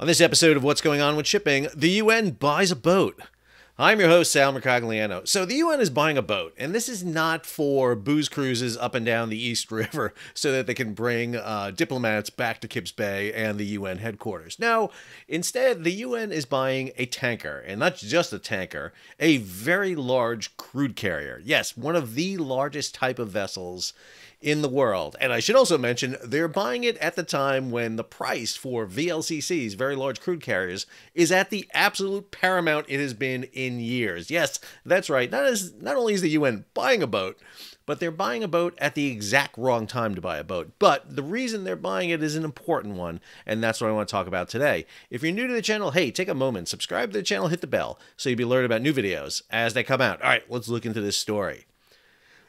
On this episode of What's Going On with Shipping, the UN buys a boat. I'm your host, Sal Mercogliano. So, the UN is buying a boat, and this is not for booze cruises up and down the East River so that they can bring uh, diplomats back to Kips Bay and the UN headquarters. No, instead, the UN is buying a tanker, and not just a tanker, a very large crude carrier. Yes, one of the largest type of vessels in the world. And I should also mention they're buying it at the time when the price for VLCCs, very large crude carriers, is at the absolute paramount it has been in years. Yes, that's right. Not as not only is the UN buying a boat, but they're buying a boat at the exact wrong time to buy a boat. But the reason they're buying it is an important one, and that's what I want to talk about today. If you're new to the channel, hey, take a moment, subscribe to the channel, hit the bell so you'll be alerted about new videos as they come out. All right, let's look into this story.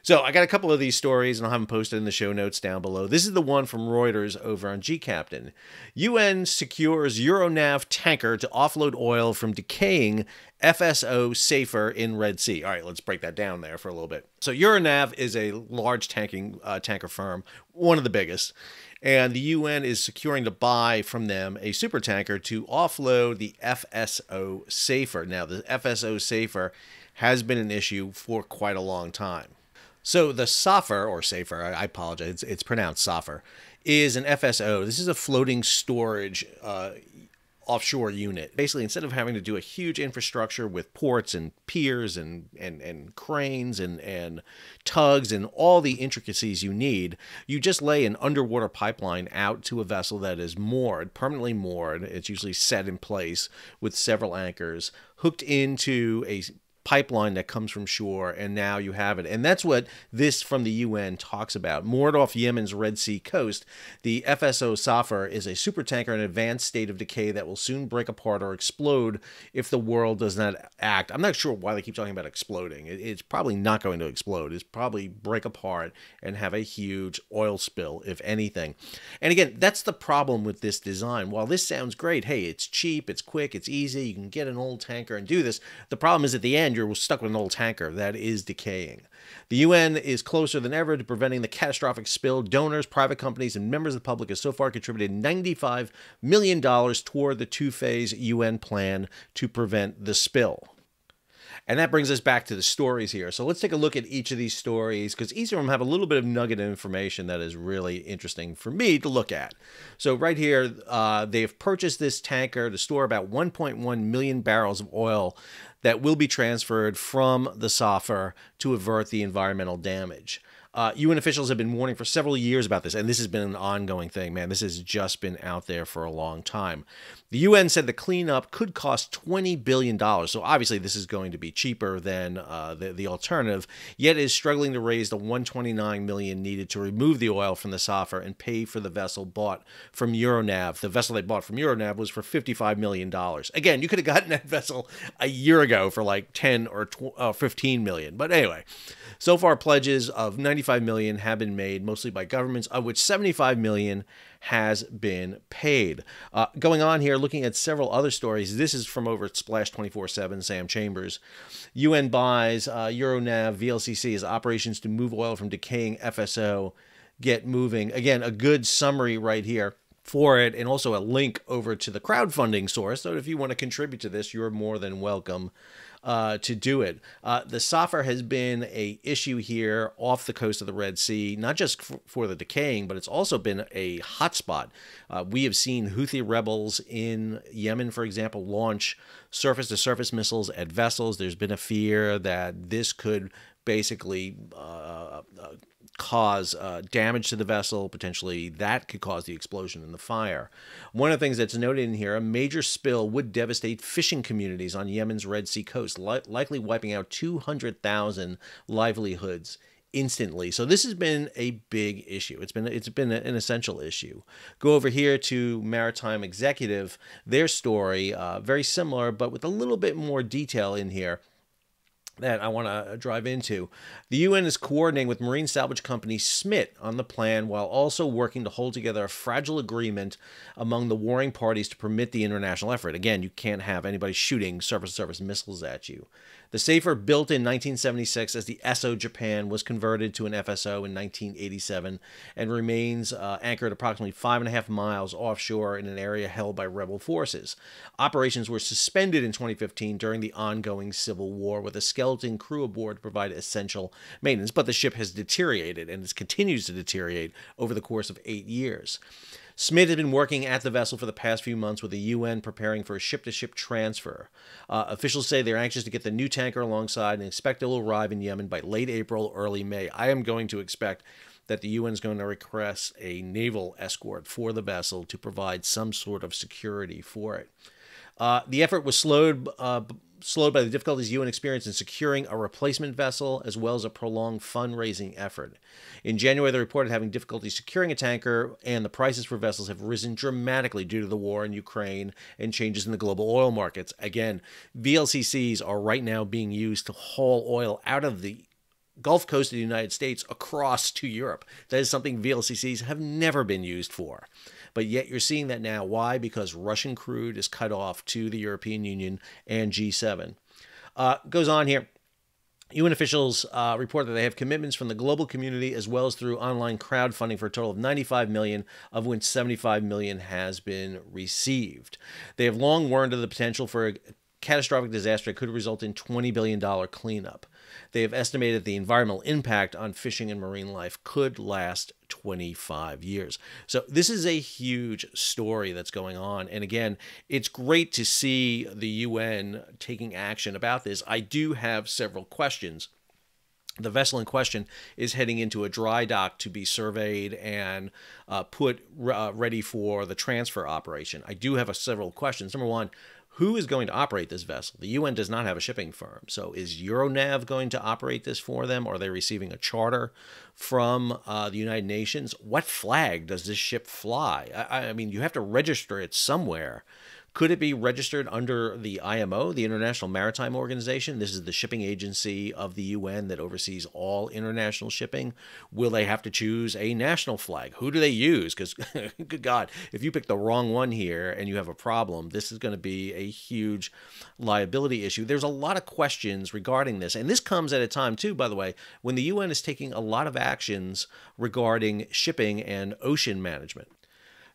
So I got a couple of these stories, and I'll have them posted in the show notes down below. This is the one from Reuters over on gCaptain. UN secures Euronav tanker to offload oil from decaying FSO Safer in Red Sea. All right, let's break that down there for a little bit. So Euronav is a large tanking uh, tanker firm, one of the biggest and the UN is securing to buy from them a super tanker to offload the FSO Safer. Now, the FSO Safer has been an issue for quite a long time. So the SAFER, or SAFER, I apologize, it's, it's pronounced SAFER, is an FSO. This is a floating storage uh, offshore unit. Basically, instead of having to do a huge infrastructure with ports and piers and, and, and cranes and, and tugs and all the intricacies you need, you just lay an underwater pipeline out to a vessel that is moored, permanently moored. It's usually set in place with several anchors, hooked into a pipeline that comes from shore, and now you have it. And that's what this from the UN talks about. Moored off Yemen's Red Sea coast, the FSO Safer is a supertanker in advanced state of decay that will soon break apart or explode if the world does not act. I'm not sure why they keep talking about exploding. It's probably not going to explode. It's probably break apart and have a huge oil spill, if anything. And again, that's the problem with this design. While this sounds great, hey, it's cheap, it's quick, it's easy, you can get an old tanker and do this. The problem is at the end, you're stuck with an old tanker that is decaying. The UN is closer than ever to preventing the catastrophic spill. Donors, private companies, and members of the public have so far contributed $95 million toward the two phase UN plan to prevent the spill. And that brings us back to the stories here. So let's take a look at each of these stories because each of them have a little bit of nugget of information that is really interesting for me to look at. So right here, uh, they've purchased this tanker to store about 1.1 million barrels of oil that will be transferred from the Safer to avert the environmental damage. Uh, UN officials have been warning for several years about this, and this has been an ongoing thing. Man, this has just been out there for a long time. The UN said the cleanup could cost $20 billion, so obviously this is going to be cheaper than uh, the, the alternative, yet is struggling to raise the 129 million needed to remove the oil from the Safer and pay for the vessel bought from Euronav. The vessel they bought from Euronav was for $55 million. Again, you could have gotten that vessel a year ago for like 10 or uh, 15 million. But anyway, so far pledges of 95 million have been made, mostly by governments, of which 75 million has been paid. Uh, going on here, looking at several other stories. This is from over at Splash 24 7, Sam Chambers. UN buys uh, Euronav VLCC as operations to move oil from decaying FSO get moving. Again, a good summary right here for it and also a link over to the crowdfunding source. So if you want to contribute to this, you're more than welcome uh, to do it. Uh, the Safer has been a issue here off the coast of the Red Sea, not just for, for the decaying, but it's also been a hotspot. Uh, we have seen Houthi rebels in Yemen, for example, launch surface-to-surface missiles at vessels. There's been a fear that this could basically uh, uh, cause uh, damage to the vessel. Potentially, that could cause the explosion and the fire. One of the things that's noted in here a major spill would devastate fishing communities on Yemen's Red Sea coast, li likely wiping out 200,000 livelihoods instantly. So this has been a big issue. It's been it's been an essential issue. Go over here to Maritime Executive, their story, uh, very similar, but with a little bit more detail in here that I want to drive into. The UN is coordinating with marine salvage company Smit on the plan while also working to hold together a fragile agreement among the warring parties to permit the international effort. Again, you can't have anybody shooting surface to surface missiles at you. The Safer, built in 1976 as the Esso Japan, was converted to an FSO in 1987 and remains uh, anchored approximately five and a half miles offshore in an area held by rebel forces. Operations were suspended in 2015 during the ongoing civil war, with a skeleton crew aboard to provide essential maintenance, but the ship has deteriorated and it continues to deteriorate over the course of eight years. Smit has been working at the vessel for the past few months with the UN preparing for a ship to ship transfer. Uh, officials say they're anxious to get the new tanker alongside and expect it will arrive in Yemen by late April, early May. I am going to expect that the UN is going to request a naval escort for the vessel to provide some sort of security for it. Uh, the effort was slowed uh, slowed by the difficulties UN experienced in securing a replacement vessel as well as a prolonged fundraising effort. In January, they reported having difficulty securing a tanker, and the prices for vessels have risen dramatically due to the war in Ukraine and changes in the global oil markets. Again, VLCCs are right now being used to haul oil out of the Gulf Coast of the United States across to Europe. That is something VLCCs have never been used for. But yet you're seeing that now. Why? Because Russian crude is cut off to the European Union and G7. Uh, goes on here. UN officials uh, report that they have commitments from the global community as well as through online crowdfunding for a total of 95 million, of which 75 million has been received. They have long warned of the potential for catastrophic disaster could result in $20 billion cleanup. They have estimated the environmental impact on fishing and marine life could last 25 years. So, this is a huge story that's going on. And again, it's great to see the UN taking action about this. I do have several questions. The vessel in question is heading into a dry dock to be surveyed and uh, put uh, ready for the transfer operation. I do have a, several questions. Number one, who is going to operate this vessel? The UN does not have a shipping firm. So is Euronav going to operate this for them? Are they receiving a charter from uh, the United Nations? What flag does this ship fly? I, I mean, you have to register it somewhere. Could it be registered under the IMO, the International Maritime Organization? This is the shipping agency of the UN that oversees all international shipping. Will they have to choose a national flag? Who do they use? Because, good God, if you pick the wrong one here and you have a problem, this is going to be a huge liability issue. There's a lot of questions regarding this. And this comes at a time, too, by the way, when the UN is taking a lot of actions regarding shipping and ocean management.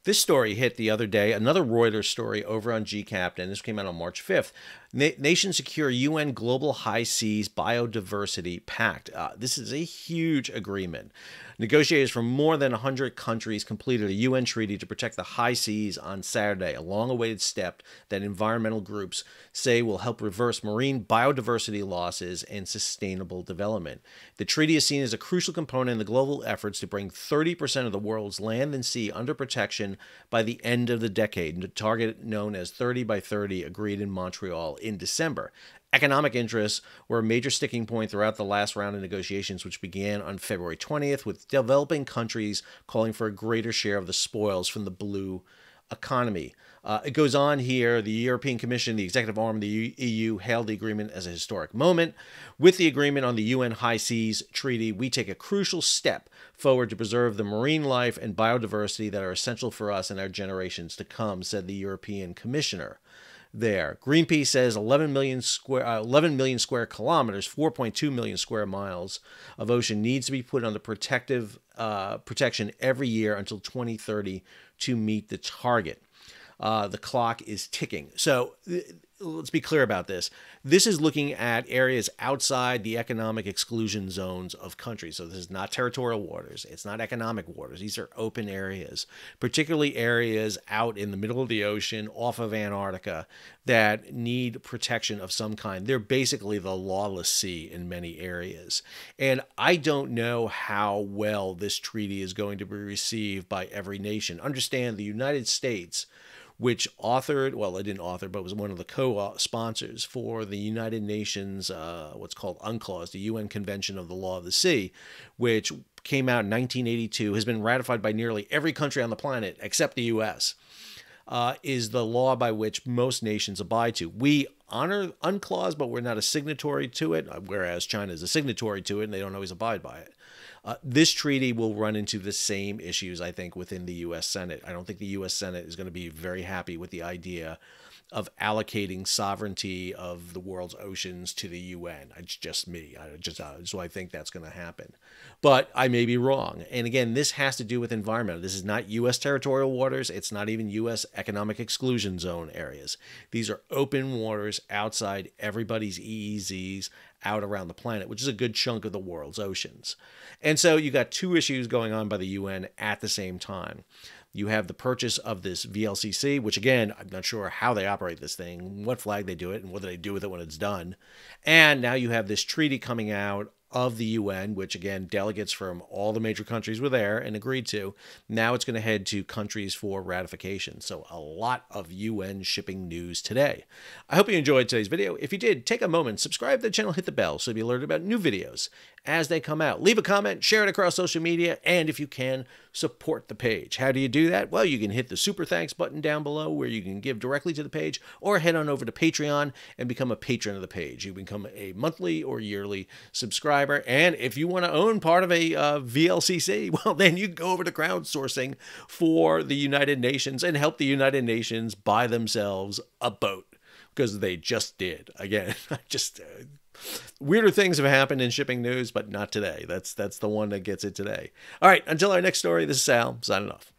This story hit the other day, another Reuters story over on gCaptain. This came out on March 5th. Na- nations secure UN Global High Seas Biodiversity Pact. Uh, this is a huge agreement. Negotiators from more than 100 countries completed a UN treaty to protect the high seas on Saturday, a long awaited step that environmental groups say will help reverse marine biodiversity losses and sustainable development. The treaty is seen as a crucial component in the global efforts to bring 30% of the world's land and sea under protection by the end of the decade, a target known as 30 by 30 agreed in Montreal in December. Economic interests were a major sticking point throughout the last round of negotiations, which began on February 20th, with developing countries calling for a greater share of the spoils from the blue economy. Uh, it goes on here. The European Commission, the executive arm of the EU, hailed the agreement as a historic moment. With the agreement on the UN High Seas Treaty, we take a crucial step forward to preserve the marine life and biodiversity that are essential for us and our generations to come, said the European Commissioner there. Greenpeace says 11 million square uh, 11 million square kilometers, 4.2 million square miles of ocean needs to be put under protective uh, protection every year until 2030 to meet the target. Uh, the clock is ticking. So let's be clear about this. This is looking at areas outside the economic exclusion zones of countries. So this is not territorial waters. It's not economic waters. These are open areas, particularly areas out in the middle of the ocean off of Antarctica that need protection of some kind. They're basically the lawless sea in many areas. And I don't know how well this treaty is going to be received by every nation. Understand the United States which authored, well, it didn't author, but was one of the co sponsors for the United Nations, uh, what's called UNCLOS, the UN Convention of the Law of the Sea, which came out in 1982, has been ratified by nearly every country on the planet except the US. uh, is the law by which most nations abide to. We honor UNCLOS, but we're not a signatory to it, whereas China is a signatory to it and they don't always abide by it. Uh, this treaty will run into the same issues, I think, within the U.S. Senate. I don't think the U.S. Senate is going to be very happy with the idea of allocating sovereignty of the world's oceans to the UN. It's just me. I just uh, so I think that's going to happen, but I may be wrong. And again, this has to do with environment. This is not U.S. territorial waters. It's not even U.S. economic exclusion zone areas. These are open waters outside everybody's EEZs out around the planet, which is a good chunk of the world's oceans. And so you got two issues going on by the UN at the same time. You have the purchase of this VLCC, which again, I'm not sure how they operate this thing, what flag they do it, and what do they do with it when it's done. And now you have this treaty coming out of the UN, which again, delegates from all the major countries were there and agreed to. Now it's going to head to countries for ratification. So, a lot of UN shipping news today. I hope you enjoyed today's video. If you did, take a moment, subscribe to the channel, hit the bell so you'll be alerted about new videos as they come out. Leave a comment, share it across social media, and if you can, support the page. How do you do that? Well, you can hit the super thanks button down below where you can give directly to the page, or head on over to Patreon and become a patron of the page. You become a monthly or yearly subscriber. And if you want to own part of a uh, VLCC, well, then you go over to crowdsourcing for the United Nations and help the United Nations buy themselves a boat because they just did. Again, I just uh, weirder things have happened in shipping news, but not today. That's that's the one that gets it today. All right, until our next story, this is Sal signing off.